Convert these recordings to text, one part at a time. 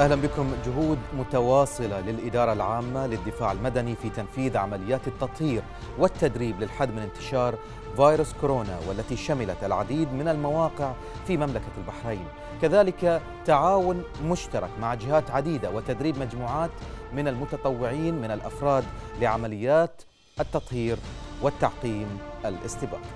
أهلا بكم. جهود متواصلة للإدارة العامة للدفاع المدني في تنفيذ عمليات التطهير والتدريب للحد من انتشار فيروس كورونا والتي شملت العديد من المواقع في مملكة البحرين. كذلك تعاون مشترك مع جهات عديدة وتدريب مجموعات من المتطوعين من الأفراد لعمليات التطهير والتعقيم الاستباقي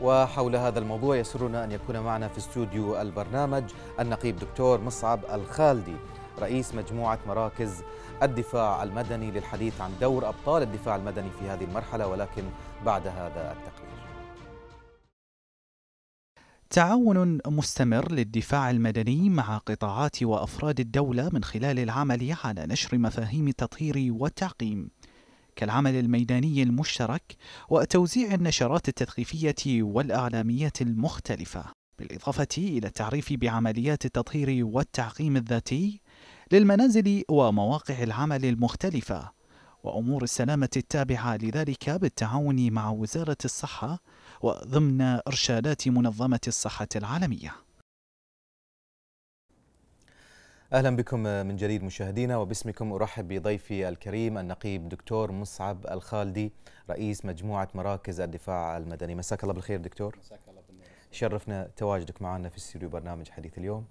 وحول هذا الموضوع يسرنا أن يكون معنا في استوديو البرنامج النقيب دكتور مصعب الخالدي رئيس مجموعة مراكز الدفاع المدني للحديث عن دور أبطال الدفاع المدني في هذه المرحلة ولكن بعد هذا التقرير. تعاون مستمر للدفاع المدني مع قطاعات وأفراد الدولة من خلال العمل على نشر مفاهيم التطهير والتعقيم. كالعمل الميداني المشترك وتوزيع النشرات التثقيفية والإعلامية المختلفة بالإضافة إلى التعريف بعمليات التطهير والتعقيم الذاتي للمنازل ومواقع العمل المختلفة وأمور السلامة التابعة لذلك بالتعاون مع وزارة الصحة وضمن إرشادات منظمة الصحة العالمية. أهلا بكم من جديد مشاهدينا وباسمكم أرحب بضيفي الكريم النقيب دكتور مصعب الخالدي رئيس مجموعة مراكز الدفاع المدني. مساك الله بالخير دكتور. مساك الله بالنور. شرفنا تواجدك معنا في استديو برنامج حديث اليوم.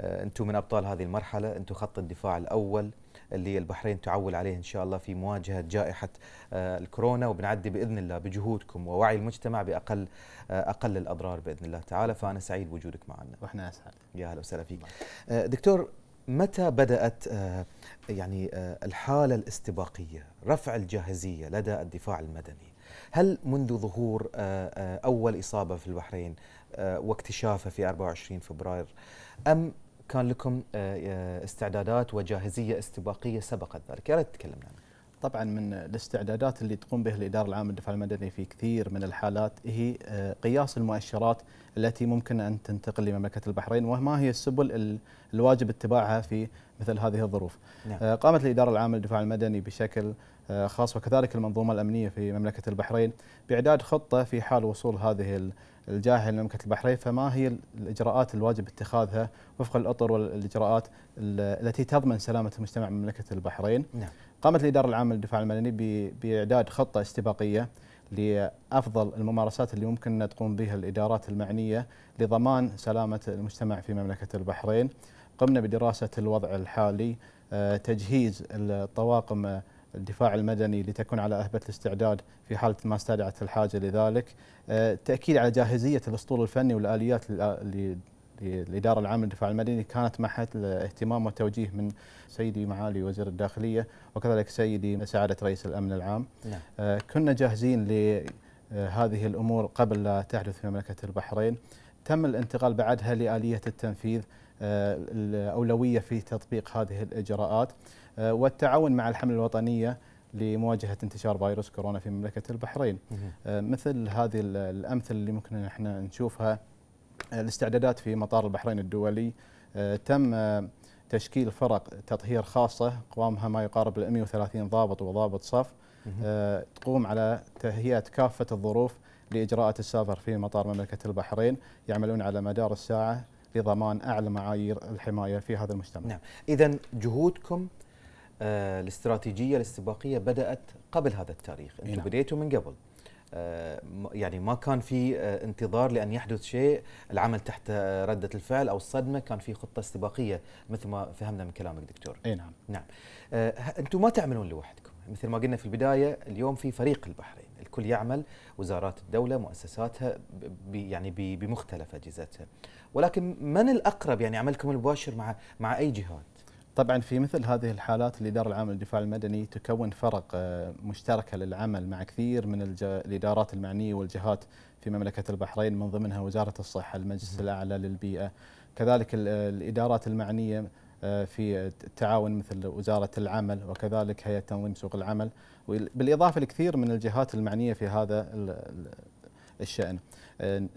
أنتم من أبطال هذه المرحلة أنتم خط الدفاع الأول. اللي البحرين تعول عليه إن شاء الله في مواجهة جائحة الكورونا وبنعدي بإذن الله بجهودكم ووعي المجتمع بأقل أقل الأضرار بإذن الله تعالى. فأنا سعيد بوجودك معنا. وإحنا أسعد. يا أهلا وسهلا فيك. دكتور متى بدأت يعني الحالة الاستباقية رفع الجاهزية لدى الدفاع المدني؟ هل منذ ظهور أول إصابة في البحرين واكتشافه في 24 فبراير أم كان لكم استعدادات وجاهزية استباقية سبقت ذلك يا ريت تتكلمنا عنها طبعا من الاستعدادات اللي تقوم بها الإدارة العامة للدفاع المدني في كثير من الحالات هي قياس المؤشرات التي ممكن أن تنتقل لمملكة البحرين وما هي السبل الواجب اتباعها في مثل هذه الظروف. نعم. قامت الإدارة العامة للدفاع المدني بشكل خاص وكذلك المنظومة الأمنية في مملكة البحرين بإعداد خطة في حال وصول هذه الجائحه لمملكة البحرين فما هي الإجراءات الواجب اتخاذها وفق الأطر والإجراءات التي تضمن سلامة المجتمع مملكة البحرين. نعم. قامت الإدارة العامة للدفاع المدني بإعداد خطة استباقية لأفضل الممارسات اللي ممكن ان تقوم بها الإدارات المعنية لضمان سلامة المجتمع في مملكة البحرين. قمنا بدراسة الوضع الحالي، تجهيز الطواقم الدفاع المدني لتكون على أهبة الاستعداد في حالة ما استدعت الحاجة لذلك. التأكيد على جاهزية الأسطول الفني والآليات للإدارة العامة للدفاع المدني كانت محل اهتمام وتوجيه من سيدي معالي وزير الداخلية وكذلك سيدي سعادة رئيس الأمن العام. نعم. كنا جاهزين لهذه الأمور قبل لا تحدث في مملكة البحرين. تم الانتقال بعدها لآلية التنفيذ الأولوية في تطبيق هذه الإجراءات. والتعاون مع الحملة الوطنية لمواجهة انتشار فيروس كورونا في مملكة البحرين. مثل هذه الأمثلة اللي ممكن إحنا نشوفها الاستعدادات في مطار البحرين الدولي تم تشكيل فرق تطهير خاصة قوامها ما يقارب ال 130 ضابط وضابط صف تقوم على تهيئة كافة الظروف لإجراءات السفر في مطار مملكة البحرين يعملون على مدار الساعة لضمان أعلى معايير الحماية في هذا المجتمع. نعم. إذا جهودكم آه الاستراتيجية الاستباقية بدأت قبل هذا التاريخ. أنتم نعم. بديتوا من قبل. آه يعني ما كان في آه انتظار لأن يحدث شيء العمل تحت ردة الفعل أو الصدمة. كان في خطة استباقية مثل ما فهمنا من كلامك دكتور. إي نعم. نعم. أنتم ما تعملون لوحدكم. مثل ما قلنا في البداية اليوم في فريق البحرين. الكل يعمل وزارات الدولة مؤسساتها يعني بمختلف أجهزتها. ولكن من الأقرب يعني عملكم المباشر مع مع أي جهات؟ طبعا في مثل هذه الحالات الإدارة العامة للدفاع المدني تكون فرق مشتركة للعمل مع كثير من الإدارات المعنية والجهات في مملكة البحرين من ضمنها وزارة الصحة المجلس الأعلى للبيئة. كذلك الإدارات المعنية في التعاون مثل وزارة العمل وكذلك هيئة تنظيم سوق العمل. بالإضافة لكثير من الجهات المعنية في هذا الشأن.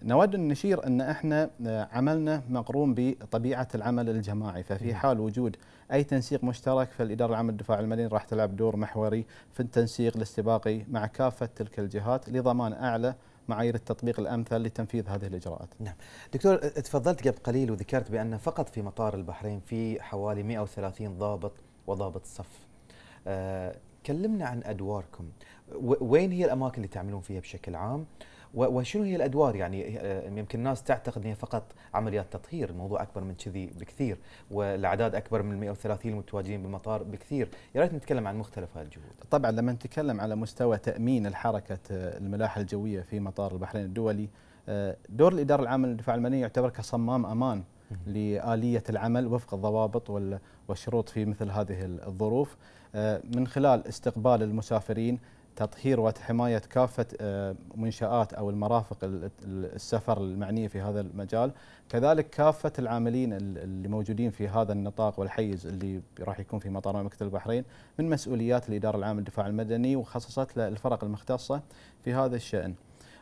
نود أن نشير أن إحنا عملنا مقرون بطبيعة العمل الجماعي ففي حال وجود أي تنسيق مشترك فالإدارة العامة للدفاع المدني راح تلعب دور محوري في التنسيق الاستباقي مع كافة تلك الجهات لضمان أعلى معايير التطبيق الأمثل لتنفيذ هذه الإجراءات. نعم. دكتور تفضلت قبل قليل وذكرت بأن فقط في مطار البحرين في حوالي 130 ضابط وضابط صف. آه كلمنا عن أدواركم وين هي الأماكن اللي تعملون فيها بشكل عام وشنو هي الأدوار؟ يعني آه، يمكن الناس تعتقد ان هي فقط عمليات تطهير الموضوع أكبر من كذي بكثير والأعداد أكبر من 130 المتواجدين بالمطار بكثير. يا ريت نتكلم عن مختلف هذه الجهود. طبعا لما نتكلم على مستوى تأمين الحركة آه، الملاحة الجوية في مطار البحرين الدولي آه، دور الإدارة العامة للدفاع المدني يعتبر كصمام أمان لآلية العمل وفق الضوابط والشروط في مثل هذه الظروف. من خلال استقبال المسافرين تطهير وحماية كافة آه، منشآت أو المرافق السفر المعنية في هذا المجال. كذلك كافة العاملين اللي موجودين في هذا النطاق والحيز اللي راح يكون في مطار مملكة البحرين من مسؤوليات الإدارة العامة للدفاع المدني وخصصت له الفرق المختصة في هذا الشأن.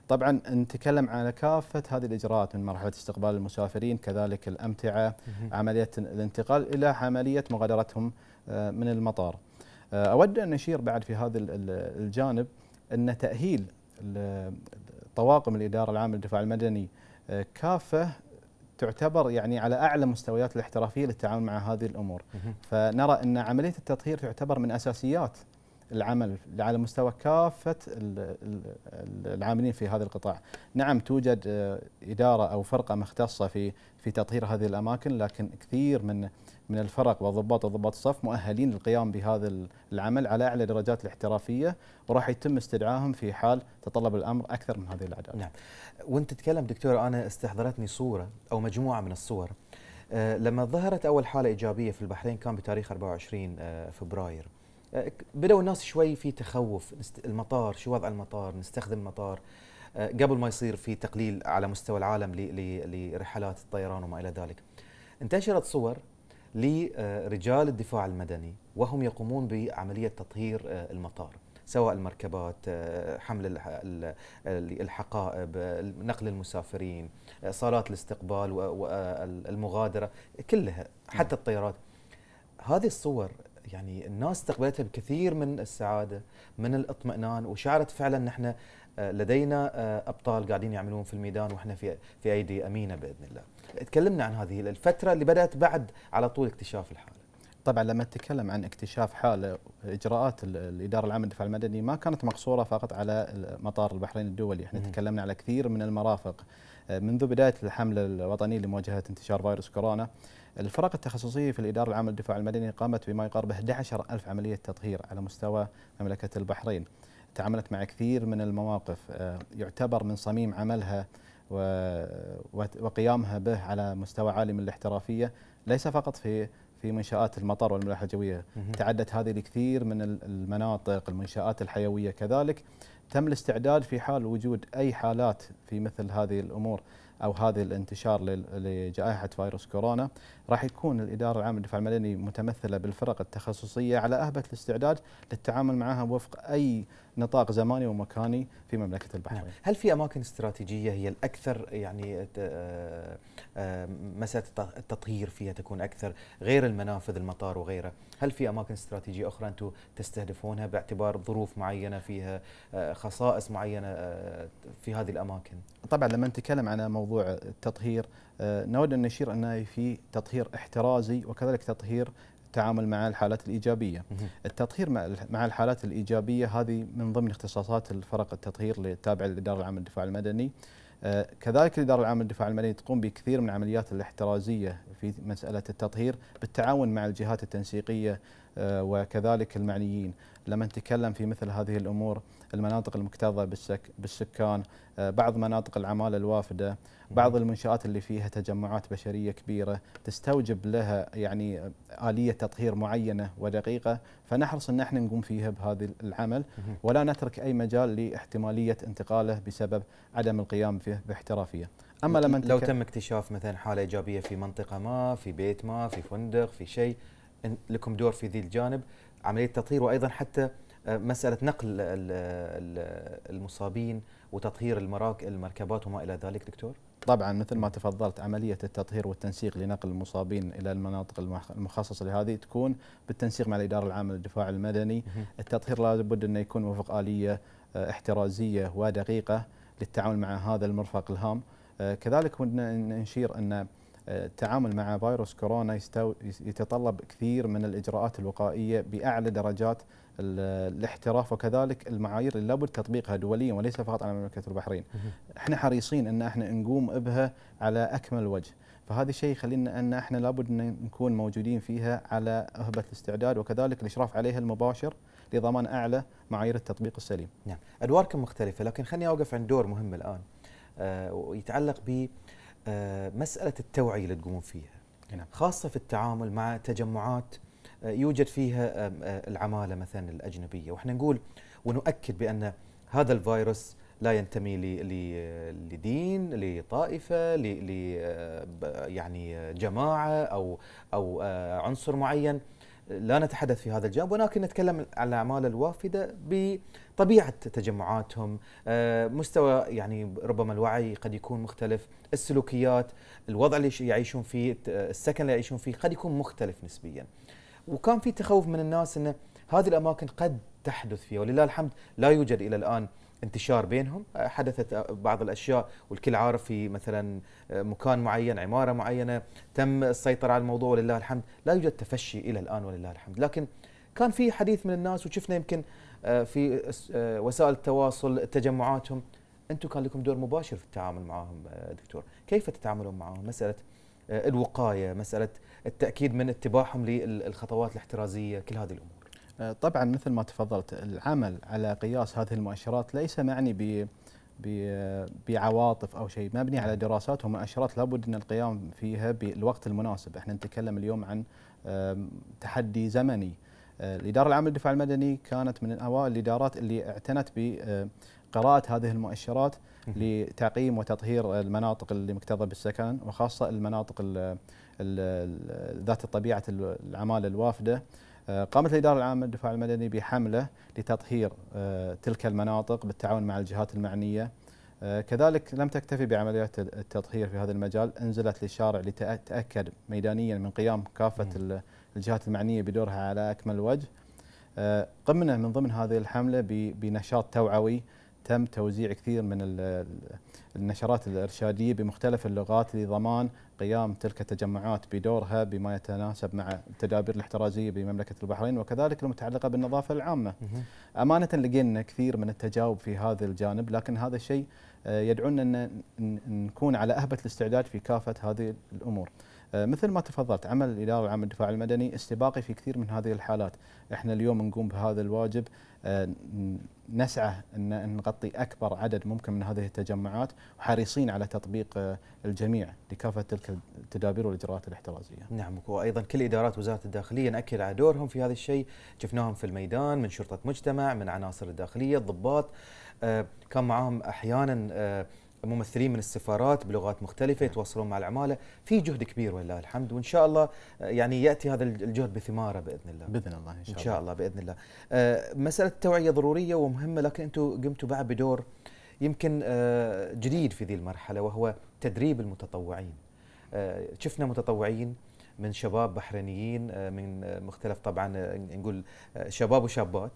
طبعا نتكلم على كافة هذه الإجراءات من مرحلة استقبال المسافرين كذلك الأمتعة عملية الانتقال إلى عملية مغادرتهم آه، من المطار. أود أن أشير بعد في هذا الجانب أن تأهيل طواقم الإدارة العامة للدفاع المدني آه، كافة تعتبر يعني على أعلى مستويات الاحترافية للتعامل مع هذه الأمور. فنرى أن عملية التطهير تعتبر من أساسيات العمل على مستوى كافة العاملين في هذا القطاع نعم توجد آه، إدارة أو فرقة مختصة في في تطهير هذه الأماكن لكن كثير من من الفرق وضباط وضباط الصف مؤهلين للقيام بهذا العمل على أعلى درجات الاحترافية وراح يتم استدعائهم في حال تطلب الأمر أكثر من هذه الأعداد. نعم. وأنت تتكلم دكتور أنا استحضرتني صورة أو مجموعة من الصور أه لما ظهرت أول حالة إيجابية في البحرين كان بتاريخ 24 أه فبراير. أه بدأوا الناس شوي في تخوف. المطار شو وضع المطار؟ نستخدم المطار. أه قبل ما يصير في تقليل على مستوى العالم لرحلات الطيران وما إلى ذلك. انتشرت صور لرجال الدفاع المدني وهم يقومون بعملية تطهير آه، المطار سواء المركبات آه، حمل الحقائب نقل المسافرين آه، صالات الاستقبال والمغادرة كلها حتى الطيارات هذه الصور يعني الناس استقبلتها بكثير من السعادة من الاطمئنان وشعرت فعلا نحن لدينا أبطال قاعدين يعملون في الميدان وإحنا في في أيدي أمينة بإذن الله. تكلمنا عن هذه الفترة اللي بدأت بعد على طول اكتشاف الحالة. طبعا لما نتكلم عن اكتشاف حالة إجراءات الإدارة العامة للدفاع المدني ما كانت مقصورة فقط على مطار البحرين الدولي، إحنا تكلمنا على كثير من المرافق منذ بداية الحملة الوطنية لمواجهة انتشار فيروس كورونا الفرق التخصصية في الإدارة العامة للدفاع المدني قامت بما يقارب 11 ألف عملية تطهير على مستوى مملكة البحرين. تعاملت مع كثير من المواقف آه، يعتبر من صميم عملها وقيامها به على مستوى عالي من الاحترافية ليس فقط في في منشآت المطار والملاحة الجوية. تعدت هذه لكثير من المناطق المنشآت الحيوية كذلك. تم الاستعداد في حال وجود أي حالات في مثل هذه الأمور. أو هذه الانتشار لجائحة فيروس كورونا راح يكون الإدارة العامة للدفاع المدني متمثلة بالفرق التخصصية على أهبة الاستعداد للتعامل معها وفق أي نطاق زماني ومكاني في مملكة البحرين. نعم. هل في أماكن استراتيجية هي الأكثر يعني آه، آه، مسألة التطهير فيها تكون أكثر غير المنافذ المطار وغيره؟ هل في أماكن استراتيجية أخرى أنتم تستهدفونها باعتبار ظروف معينة فيها آه، خصائص معينة في هذه الأماكن؟ طبعا لما نتكلم عن موضوع التطهير نود أن نشير ان في تطهير احترازي وكذلك تطهير التعامل مع الحالات الإيجابية. التطهير مع الحالات الإيجابية هذه من ضمن اختصاصات الفرق التطهير التابعة للإدارة العامة للدفاع المدني. آه، كذلك الإدارة العامة للدفاع المدني تقوم بكثير من العمليات الاحترازية في مسألة التطهير بالتعاون مع الجهات التنسيقية آه، وكذلك المعنيين. لما نتكلم في مثل هذه الأمور المناطق المكتظة بالسكان آه، بعض مناطق العمالة الوافدة بعض المنشآت اللي فيها تجمعات بشرية كبيرة تستوجب لها يعني آلية تطهير معينة ودقيقة فنحرص أن إحنا نقوم فيها بهذا العمل. ولا نترك أي مجال لاحتمالية انتقاله بسبب عدم القيام فيه باحترافية. أما لما لو تم اكتشاف مثلا حالة إيجابية في منطقة ما في بيت ما في فندق في شيء لكم دور في ذي الجانب. عملية تطهير وأيضا حتى آه، مسألة نقل المصابين وتطهير المراك المركبات وما إلى ذلك. دكتور؟ طبعا مثل ما تفضلت عملية التطهير والتنسيق لنقل المصابين إلى المناطق المخصصة لهذه تكون بالتنسيق مع الإدارة العامة للدفاع المدني. التطهير لابد أنه يكون وفق آلية آه، احترازية ودقيقة للتعامل مع هذا المرفق الهام. كذلك نشير أن التعامل مع فيروس كورونا يتطلب كثير من الإجراءات الوقائية بأعلى درجات الاحتراف وكذلك المعايير اللي لابد تطبيقها دوليا وليس فقط على مملكة البحرين. إحنا حريصين إن إحنا نقوم بها على أكمل وجه، فهذا الشيء يخلينا إن إحنا لابد إن نكون موجودين فيها على اهبه الاستعداد وكذلك الإشراف عليها المباشر لضمان أعلى معايير التطبيق السليم. نعم، أدواركم مختلفة لكن خليني أوقف عند دور مهم الآن آه ويتعلق ب مسألة التوعية اللي تقومون فيها. نعم. خاصة في التعامل مع تجمعات يوجد فيها العمالة مثلا الأجنبية وإحنا نقول ونؤكد بأن هذا الفيروس لا ينتمي لدين لطائفة ل يعني جماعة أو أو عنصر معين لا نتحدث في هذا الجانب ولكن نتكلم عن الاعمال الوافدة بطبيعة تجمعاتهم. مستوى يعني ربما الوعي قد يكون مختلف السلوكيات الوضع اللي يعيشون فيه السكن اللي يعيشون فيه قد يكون مختلف نسبيا. وكان في تخوف من الناس إن هذه الأماكن قد تحدث فيها ولله الحمد لا يوجد إلى الآن انتشار بينهم. حدثت بعض الأشياء والكل عارف في مثلا مكان معين عمارة معينة تم السيطرة على الموضوع ولله الحمد. لا يوجد تفشي إلى الآن ولله الحمد. لكن كان في حديث من الناس وشفنا يمكن في وسائل التواصل تجمعاتهم. أنتم كان لكم دور مباشر في التعامل معهم دكتور. كيف تتعاملون معهم مسألة الوقاية مسألة التأكيد من اتباعهم للخطوات الاحترازية كل هذه الأمور. طبعا مثل ما تفضلت العمل على قياس هذه المؤشرات ليس معني ب بعواطف أو شيء مبني على دراسات ومؤشرات لابد أن القيام فيها بالوقت المناسب. إحنا نتكلم اليوم عن تحدي زمني. الإدارة العامة للدفاع المدني كانت من أوائل الإدارات اللي اعتنت بقراءة هذه المؤشرات لتعقيم وتطهير المناطق اللي مكتظة بالسكن وخاصة المناطق ذات طبيعة العمالة الوافدة. قامت الإدارة العامة للدفاع المدني بحملة لتطهير تلك المناطق بالتعاون مع الجهات المعنية. كذلك لم تكتفي بعمليات التطهير في هذا المجال انزلت للشارع لتأكد ميدانيا من قيام كافة الجهات المعنية بدورها على أكمل وجه. قمنا من ضمن هذه الحملة بنشاط توعوي تم توزيع كثير من النشرات الإرشادية بمختلف اللغات لضمان قيام تلك التجمعات بدورها بما يتناسب مع التدابير الاحترازية بمملكة البحرين وكذلك المتعلقة بالنظافة العامة. أمانة لقينا كثير من التجاوب في هذا الجانب لكن هذا الشيء يدعونا أن نكون على أهبة الاستعداد في كافة هذه الأمور. مثل ما تفضلت عمل الإدارة العامة للدفاع المدني استباقي في كثير من هذه الحالات إحنا اليوم نقوم بهذا الواجب نسعى إن نغطي أكبر عدد ممكن من هذه التجمعات وحريصين على تطبيق الجميع لكافة تلك التدابير والإجراءات الاحترازية. نعم وأيضا كل إدارات وزارة الداخلية نأكد على دورهم في هذا الشيء، شفناهم في الميدان من شرطة مجتمع من عناصر الداخلية الضباط كان معاهم أحيانا ممثلين من السفارات بلغات مختلفة يتواصلون مع العمالة. في جهد كبير ولله الحمد وإن شاء الله يعني يأتي هذا الجهد بثمارة بإذن الله. بإذن الله إن شاء, إن شاء الله. الله بإذن الله. مسألة التوعيه ضرورية ومهمة لكن أنتم قمتوا بعد بدور يمكن جديد في ذي المرحلة وهو تدريب المتطوعين. شفنا متطوعين من شباب بحرينيين من مختلف طبعا نقول شباب وشابات.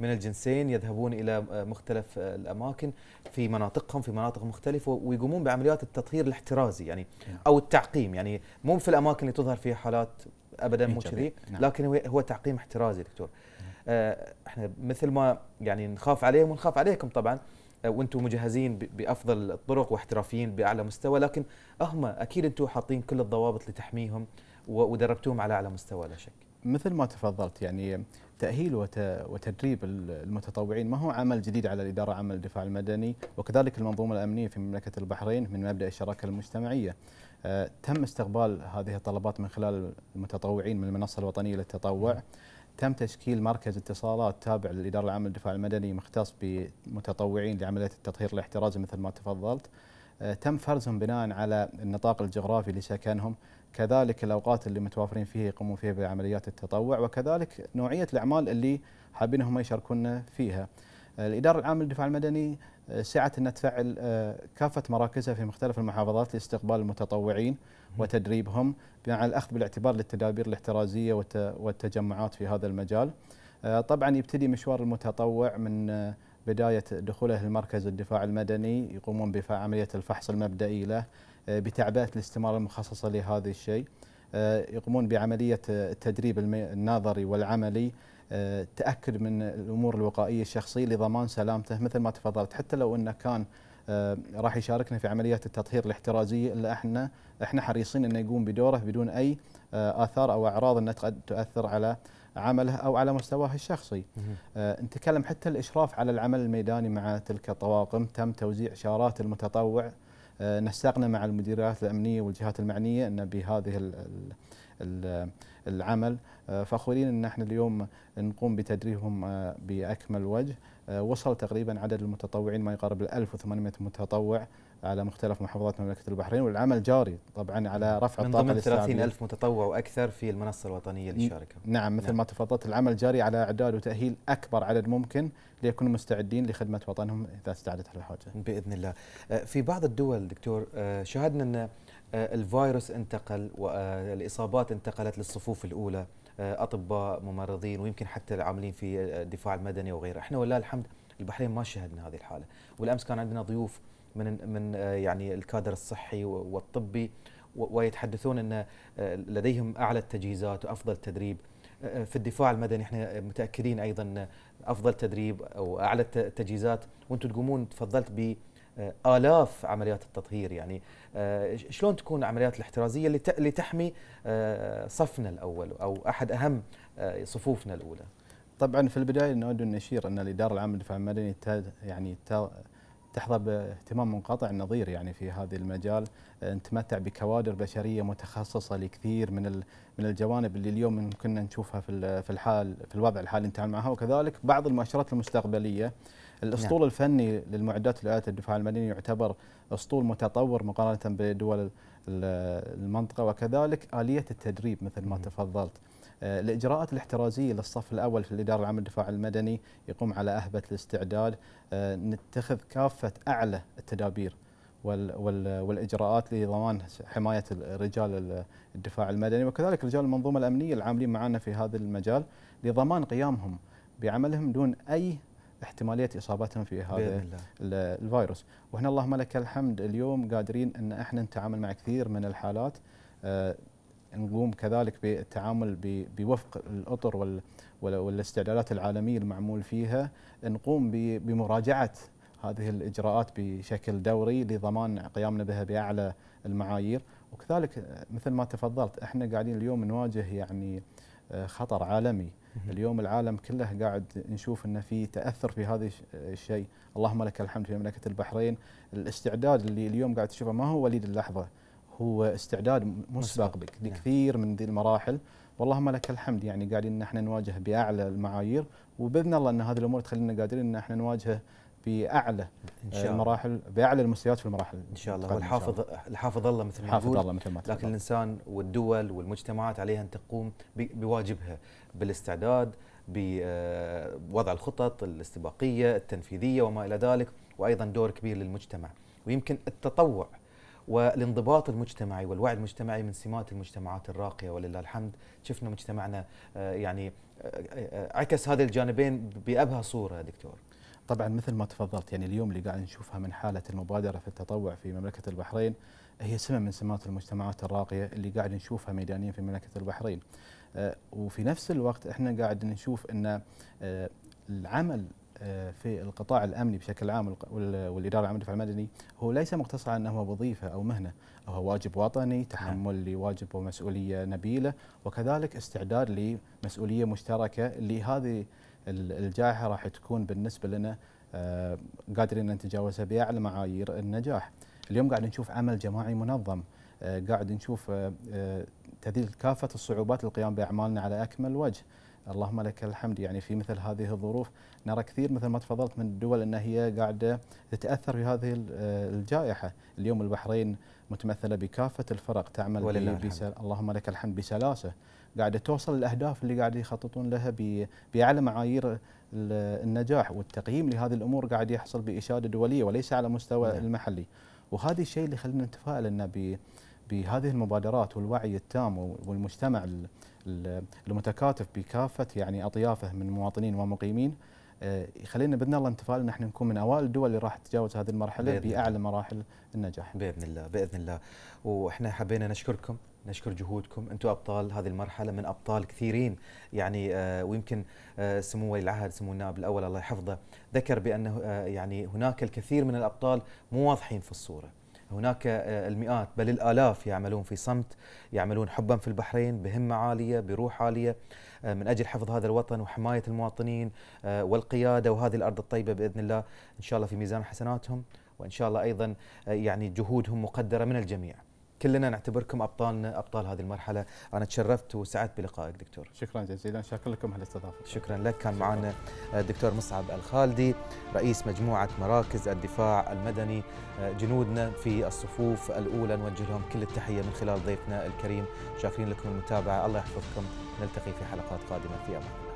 من الجنسين يذهبون إلى مختلف الأماكن في مناطقهم في مناطق مختلفة ويقومون بعمليات التطهير الاحترازي يعني أو التعقيم يعني مو في الأماكن اللي تظهر فيها حالات ابدا مو كذي لكن هو هو تعقيم احترازي دكتور. إحنا مثل ما يعني نخاف عليهم ونخاف عليكم طبعا وأنتم مجهزين بأفضل الطرق واحترافيين بأعلى مستوى لكن هم أكيد أنتم حاطين كل الضوابط لتحميهم ودربتوهم على أعلى مستوى لا شك. مثل ما تفضلت يعني تأهيل وتدريب المتطوعين. ما هو عمل جديد على الإدارة العامة للدفاع المدني؟ وكذلك المنظومة الأمنية في مملكة البحرين من مبدأ الشراكة المجتمعية. أه تم استقبال هذه الطلبات من خلال المتطوعين من المنصة الوطنية للتطوع. تم تشكيل مركز اتصالات تابع للإدارة العامة للدفاع المدني مختص بمتطوعين لعملية التطهير الاحترازي مثل ما تفضلت. أه تم فرزهم بناء على النطاق الجغرافي لسكنهم كذلك الأوقات اللي متوافرين فيها يقومون فيها بعمليات التطوع وكذلك نوعية الأعمال اللي حابين هم يشاركون فيها. الإدارة العامة للدفاع المدني سعت أنها تفعل كافة مراكزها في مختلف المحافظات لاستقبال المتطوعين وتدريبهم مع الأخذ بالاعتبار للتدابير الاحترازية والتجمعات في هذا المجال. طبعا يبتدي مشوار المتطوع من بداية دخوله لمركز الدفاع المدني يقومون بعمليه الفحص المبدئي له بتعبئة الاستمارة المخصصة لهذا الشيء. يقومون بعملية التدريب النظري والعملي تأكد من الأمور الوقائية الشخصية لضمان سلامته مثل ما تفضلت. حتى لو إنه كان راح يشاركنا في عمليات التطهير الاحترازية الا إحنا إحنا حريصين إنه يقوم بدوره بدون أي آثار أو أعراض إنها تؤثر على عمله أو على مستواه الشخصي. آه نتكلم حتى الإشراف على العمل الميداني مع تلك الطواقم. تم توزيع شارات المتطوع آه نسقنا مع المديريات الأمنية والجهات المعنية إن بهذه ال ال العمل. آه فخورين إن إحنا اليوم نقوم بتدريبهم آه بأكمل وجه. آه وصل تقريبا عدد المتطوعين ما يقارب ال 1800 متطوع. على مختلف محافظات مملكة البحرين والعمل جاري طبعا على رفع من الطاقة ضمن 30 الاستيعابية. ألف متطوع وأكثر في المنصة الوطنية للشاركة نعم مثل نعم. ما تفضلت العمل جاري على إعداد وتأهيل أكبر عدد ممكن ليكونوا مستعدين لخدمة وطنهم إذا استعدت الحاجة. بإذن الله. آه، في بعض الدول دكتور آه، شاهدنا أن آه، الفيروس انتقل والإصابات انتقلت للصفوف الأولى. أطباء ممرضين ويمكن حتى العاملين في الدفاع المدني وغيره. إحنا ولله الحمد البحرين ما شهدنا هذه الحالة. والأمس كان عندنا ضيوف من من آه، يعني الكادر الصحي والطبي ويتحدثون إن آه، لديهم أعلى التجهيزات وأفضل تدريب. آه، في الدفاع المدني إحنا متأكدين أيضا أفضل تدريب أو أعلى الت- التجهيزات. وأنتم تقومون تفضلت ب آلاف عمليات التطهير. يعني شلون تكون العمليات الاحترازية اللي تحمي صفنا الأول أو أحد أهم صفوفنا الأولى؟ طبعا في البداية نود أن نشير أن الإدارة العامة للدفاع المدني يعني تحظى باهتمام منقطع النظير يعني في هذا المجال. آه، نتمتع بكوادر بشرية متخصصة لكثير من من الجوانب اللي اليوم ممكن نشوفها في في الحال في الوضع الحالي نتعامل معها. وكذلك بعض المؤشرات المستقبلية. الأسطول نعم. الفني للمعدات لآلات الدفاع المدني يعتبر أسطول متطور مقارنة بدول ال- المنطقة. وكذلك آلية التدريب مثل ما. تفضلت. آه، الاجراءات الاحترازية للصف الأول في الإدارة العامة للدفاع المدني يقوم على أهبة الاستعداد. آه، نتخذ كافة أعلى التدابير وال وال والإجراءات لضمان حماية رجال الدفاع المدني وكذلك رجال المنظومة الأمنية العاملين معنا في هذا المجال لضمان قيامهم بعملهم دون أي احتمالية إصابتهم في هذا الفيروس. وهنا اللهم لك الحمد. اليوم قادرين أن إحنا نتعامل مع كثير من الحالات. آه، نقوم كذلك بالتعامل بوفق الأطر وال- وال- والاستعدادات العالمية المعمول فيها نقوم بمراجعة هذه الإجراءات بشكل دوري لضمان قيامنا بها باعلى المعايير. وكذلك مثل ما تفضلت إحنا قاعدين اليوم نواجه يعني آه، خطر عالمي. اليوم العالم كله قاعد نشوف انه في تأثر في هذا الش- الشيء. اللهم لك الحمد في مملكة البحرين. الاستعداد اللي اليوم قاعد تشوفه ما هو وليد اللحظة. هو استعداد مسبق نعم. لكثير من ذي المراحل. واللهم لك الحمد يعني قاعدين إن إحنا نواجه بأعلى المعايير وبإذن الله إن هذه الأمور تخلينا قادرين إن إحنا نواجه بأعلى إن شاء الله. المراحل بأعلى المستويات في المراحل. إن شاء الله. شاء والحافظ الحافظ الله مثل ما حافظ الله مثل ما لكن تفضل الإنسان والدول والمجتمعات عليها أن تقوم بواجبها بالاستعداد بوضع الخطط الاستباقية التنفيذية وما إلى ذلك وأيضا دور كبير للمجتمع. ويمكن التطوع والانضباط المجتمعي والوعي المجتمعي من سمات المجتمعات الراقية ولله الحمد شفنا مجتمعنا آه، يعني آه، آه، عكس هذه الجانبين بأبهى صورة دكتور طبعا مثل ما تفضلت يعني اليوم اللي قاعد نشوفها من حالة المبادرة في التطوع في مملكة البحرين هي سمة من سمات المجتمعات الراقية اللي قاعد نشوفها ميدانيا في مملكة البحرين. وفي نفس الوقت إحنا قاعد نشوف إن العمل في القطاع الأمني بشكل عام والإدارة العامة للدفاع المدني هو ليس مقتصر على أنه هو وظيفة أو مهنة، هو واجب وطني، تحمل لواجب ومسؤولية نبيلة وكذلك استعداد لمسؤولية مشتركة اللي هذه ال- الجائحة راح تكون بالنسبة لنا آه، قادرين نتجاوزها بأعلى معايير النجاح. اليوم قاعد نشوف عمل جماعي منظم، آه، قاعد نشوف آه، تذيل كافة الصعوبات للقيام بأعمالنا على أكمل وجه. اللهم لك الحمد يعني في مثل هذه الظروف نرى كثير مثل ما تفضلت من الدول إن هي قاعدة تتأثر في هذه ال- آه، الجائحة، اليوم البحرين متمثلة بكافة الفرق تعمل ولله ب- الحمد. بس- اللهم لك الحمد بسلاسة، قاعدة توصل الاهداف اللي قاعد يخططون لها ب- بأعلى معايير ال- النجاح والتقييم لهذه الأمور قاعد يحصل بإشادة دولية وليس على مستوى نعم. المحلي وهذا الشيء اللي خلينا نتفائل ان ب- بهذه المبادرات والوعي التام والمجتمع ال- ال- المتكاتف بكافة يعني أطيافه من مواطنين ومقيمين. آه، يخلينا بإذن الله نتفائل ان إحنا نكون من أوائل الدول اللي راح تتجاوز هذه المرحلة. بأعلى مراحل النجاح. بإذن الله بإذن الله. وإحنا حبينا نشكركم نشكر جهودكم. أنتم أبطال هذه المرحلة من أبطال كثيرين. يعني آه ويمكن آه سمو ولي العهد سمو النائب الأول الله يحفظه ذكر بأنه آه يعني هناك الكثير من الأبطال مو واضحين في الصورة. هناك آه، المئات بل الآلاف يعملون في صمت يعملون حبا في البحرين بهمة عالية بروح عالية آه، من أجل حفظ هذا الوطن وحماية المواطنين آه، والقيادة وهذه الأرض الطيبة بإذن الله. إن شاء الله في ميزان حسناتهم وإن شاء الله أيضا آه، يعني جهودهم مقدرة من الجميع. كلنا نعتبركم ابطالنا أبطال هذه المرحلة. أنا تشرفت وسعدت بلقائك دكتور. شكرا جزيلا. شكرا لكم على الاستضافة. شكرا لك. كان معنا الدكتور مصعب الخالدي رئيس مجموعة مراكز الدفاع المدني. جنودنا في الصفوف الأولى نوجه لهم كل التحية من خلال ضيفنا الكريم. شاكرين لكم المتابعة. الله يحفظكم. نلتقي في حلقات قادمة في أمان الله.